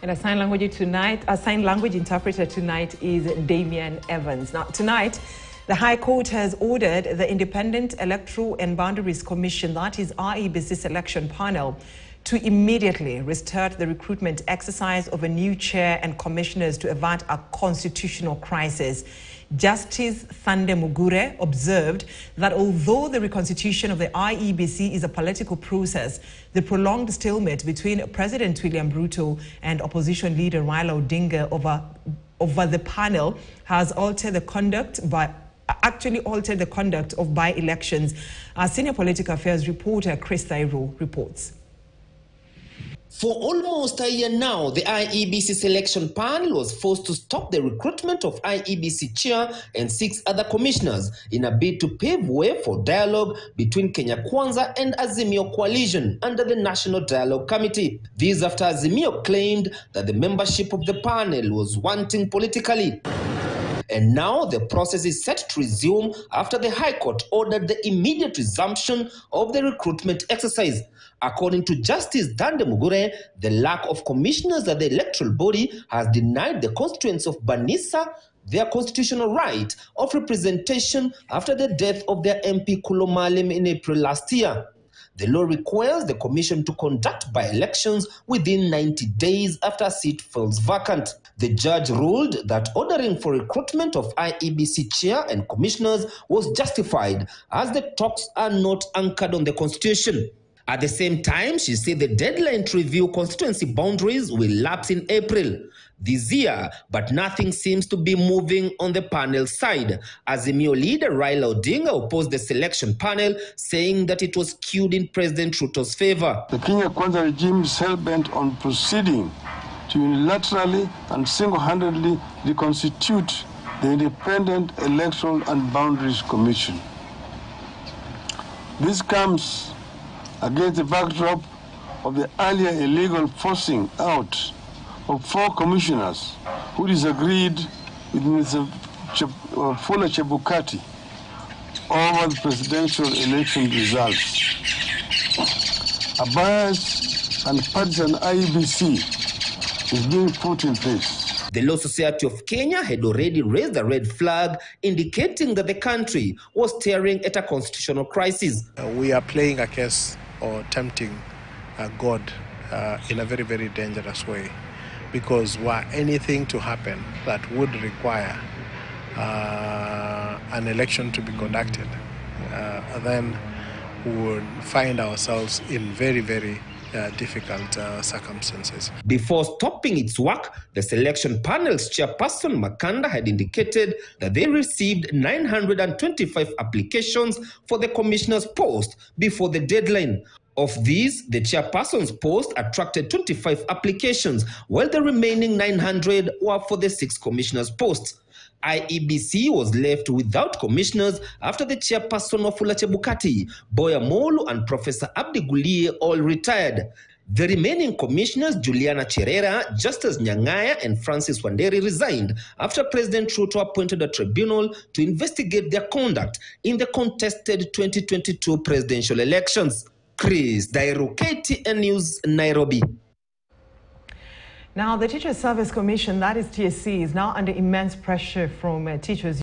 And a sign language tonight, sign language interpreter tonight is Damian Evans. Now, tonight, the High Court has ordered the Independent Electoral and Boundaries Commission, that is IEBC selection panel, to immediately restart the recruitment exercise of a new chair and commissioners to avert a constitutional crisis. Justice Thande Mugure observed that although the reconstitution of the IEBC is a political process, the prolonged stalemate between President William Ruto and opposition leader Raila Odinga over, over the panel has altered the conduct by actually altered the conduct of by-elections. Our senior political affairs reporter Chris Thairu reports. For almost a year now, the IEBC selection panel was forced to stop the recruitment of IEBC chair and six other commissioners in a bid to pave way for dialogue between Kenya Kwanza and Azimio coalition under the National Dialogue Committee. This after Azimio claimed that the membership of the panel was wanting politically. And now the process is set to resume after the High Court ordered the immediate resumption of the recruitment exercise. According to Justice Thande Mugure, the lack of commissioners at the electoral body has denied the constituents of Banisa their constitutional right of representation after the death of their MP Kullow Maalim in April last year. The law requires the commission to conduct by-elections within 90 days after a seat falls vacant. The judge ruled that ordering for recruitment of IEBC chair and commissioners was justified as the talks are not anchored on the constitution. At the same time, she said the deadline to review constituency boundaries will lapse in April this year, but nothing seems to be moving on the panel side. As the Azimio leader Raila Odinga opposed the selection panel, saying that it was skewed in President Ruto's favor. The Kenya Kwanza regime is hell-bent on proceeding to unilaterally and single-handedly reconstitute the Independent Electoral and Boundaries Commission. This comes against the backdrop of the earlier illegal forcing out of four commissioners who disagreed with Mr. Fula Chebukati over the presidential election results. A biased and partisan IEBC is being put in place. The Law Society of Kenya had already raised a red flag indicating that the country was staring at a constitutional crisis. Uh, we are playing a case or tempting uh, God uh, in a very, very dangerous way. Because were anything to happen that would require uh, an election to be conducted, uh, then we would find ourselves in very, very uh, difficult uh, circumstances. Before stopping its work, the selection panel's chairperson Makanda had indicated that they received 925 applications for the commissioner's post before the deadline. Of these, the chairperson's post attracted 25 applications, while the remaining 900 were for the six commissioners' posts. IEBC was left without commissioners after the chairperson Wafula Chebukati, Boya Molu, and Professor Abdi Guliye all retired. The remaining commissioners, Juliana Cherera, Justus Nyang'aya, and Francis Wanderi, resigned after President Ruto appointed a tribunal to investigate their conduct in the contested 2022 presidential elections. Chris Thairu, KTN News, Nairobi. Now, the Teacher Service Commission, that is TSC, is now under immense pressure from uh, teachers.